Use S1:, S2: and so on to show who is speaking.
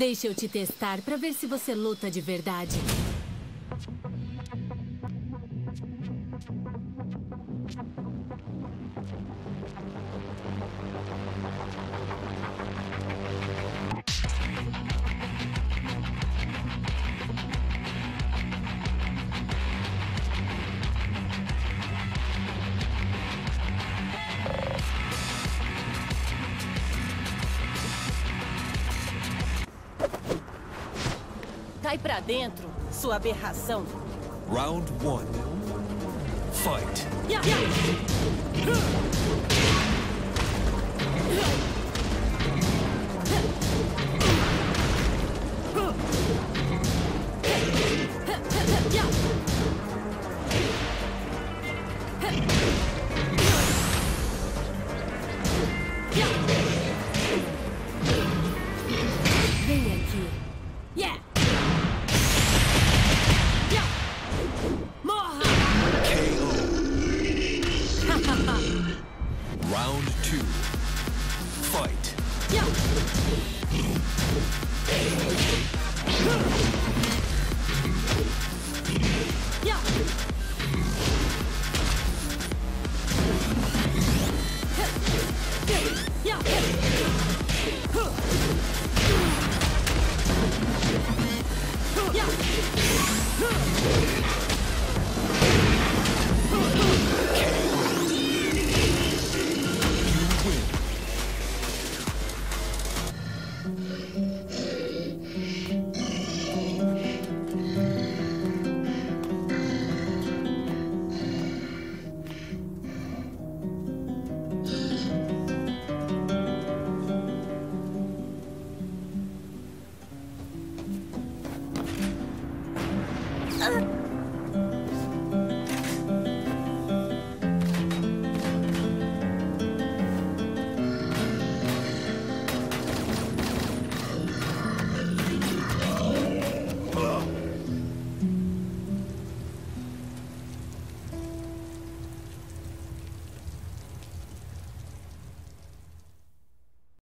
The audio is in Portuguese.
S1: Deixa eu te testar pra ver se você luta de verdade.
S2: Sai pra dentro, sua aberração.
S3: Round 1. Fight.
S2: Yeah. Vem aqui. fight.